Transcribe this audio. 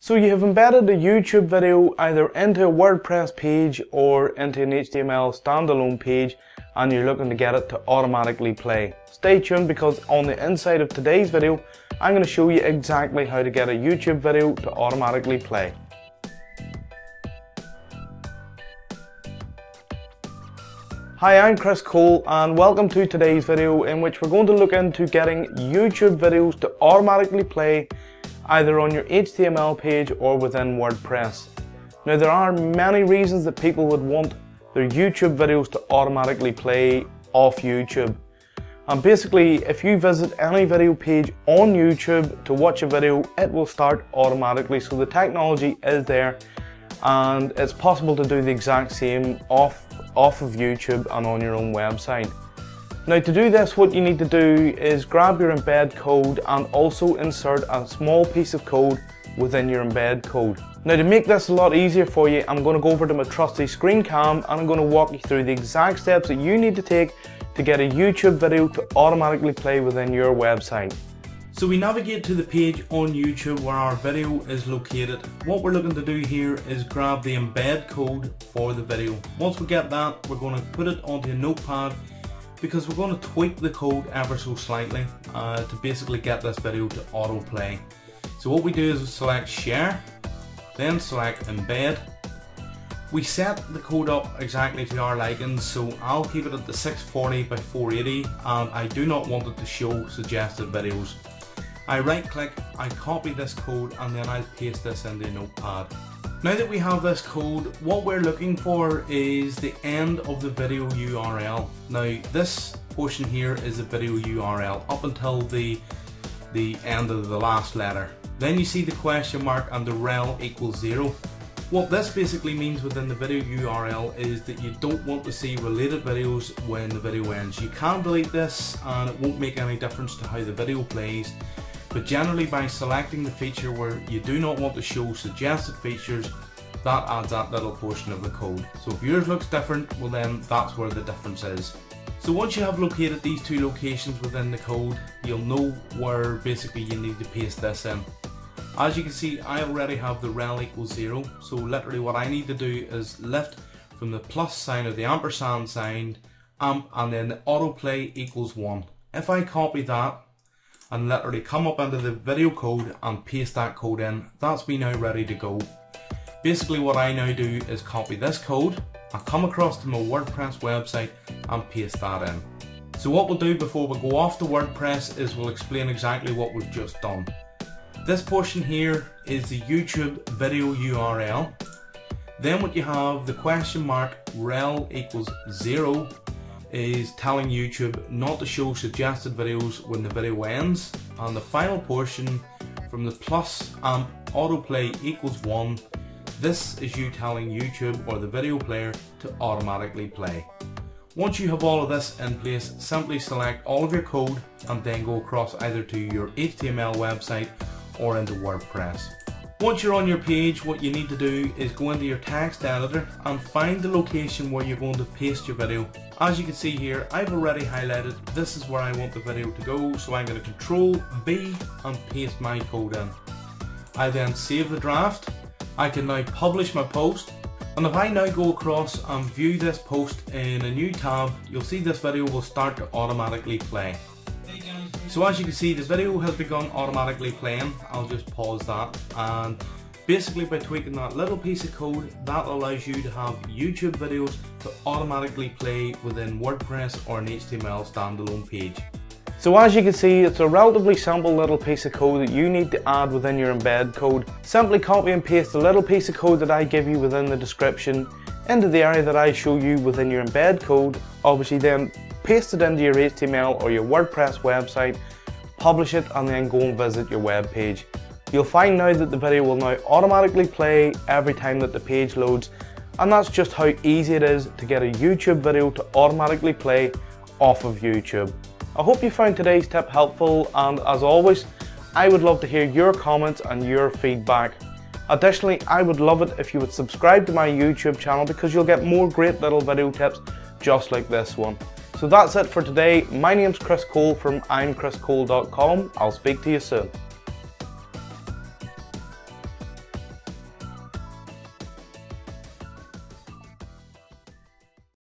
So you have embedded a YouTube video either into a WordPress page or into an HTML standalone page and you're looking to get it to automatically play. Stay tuned because on the inside of today's video I'm going to show you exactly how to get a YouTube video to automatically play. Hi, I'm Chris Cole and welcome to today's video in which we're going to look into getting YouTube videos to automatically play either on your HTML page or within WordPress. Now there are many reasons that people would want their YouTube videos to automatically play off YouTube. And basically, if you visit any video page on YouTube to watch a video, it will start automatically. So the technology is there and it's possible to do the exact same off, off of YouTube and on your own website. Now to do this what you need to do is grab your embed code and also insert a small piece of code within your embed code. Now to make this a lot easier for you I'm going to go over to my trusty screen cam and I'm going to walk you through the exact steps that you need to take to get a YouTube video to automatically play within your website. So we navigate to the page on YouTube where our video is located. What we're looking to do here is grab the embed code for the video. Once we get that, we're going to put it onto a notepad because we're going to tweak the code ever so slightly uh, to basically get this video to autoplay. So what we do is select share, then select embed. We set the code up exactly to our liking, so I'll keep it at the 640 by 480 and I do not want it to show suggested videos. I right click, I copy this code and then I'll paste this into notepad. Now that we have this code, what we're looking for is the end of the video URL. Now this portion here is the video URL up until the, the end of the last letter. Then you see the question mark and the rel equals zero. What this basically means within the video URL is that you don't want to see related videos when the video ends. You can delete this and it won't make any difference to how the video plays but generally by selecting the feature where you do not want to show suggested features that adds that little portion of the code. So if yours looks different, well then that's where the difference is. So once you have located these two locations within the code, you'll know where basically you need to paste this in. As you can see, I already have the rel equals zero. So literally what I need to do is lift from the plus sign of the ampersand sign amp and then the autoplay equals one. If I copy that and literally come up into the video code and paste that code in. That's me now ready to go. Basically what I now do is copy this code, I come across to my WordPress website and paste that in. So what we'll do before we go off to WordPress is we'll explain exactly what we've just done. This portion here is the YouTube video URL. Then what you have, the question mark rel equals zero is telling YouTube not to show suggested videos when the video ends and the final portion from the plus amp autoplay equals 1 this is you telling YouTube or the video player to automatically play. Once you have all of this in place simply select all of your code and then go across either to your HTML website or into WordPress. Once you're on your page, what you need to do is go into your text editor and find the location where you're going to paste your video. As you can see here, I've already highlighted this is where I want the video to go, so I'm going to control B and paste my code in. I then save the draft. I can now publish my post. And if I now go across and view this post in a new tab, you'll see this video will start to automatically play. So as you can see, the video has begun automatically playing. I'll just pause that. And basically by tweaking that little piece of code, that allows you to have YouTube videos to automatically play within WordPress or an HTML standalone page. So as you can see, it's a relatively simple little piece of code that you need to add within your embed code. Simply copy and paste the little piece of code that I give you within the description into the area that I show you within your embed code. Obviously then paste it into your HTML or your WordPress website, publish it and then go and visit your web page. You'll find now that the video will now automatically play every time that the page loads and that's just how easy it is to get a YouTube video to automatically play off of YouTube. I hope you found today's tip helpful and as always, I would love to hear your comments and your feedback. Additionally, I would love it if you would subscribe to my YouTube channel because you'll get more great little video tips just like this one. So that's it for today. My name's Chris Cole from I'mChrisCole.com. I'll speak to you soon.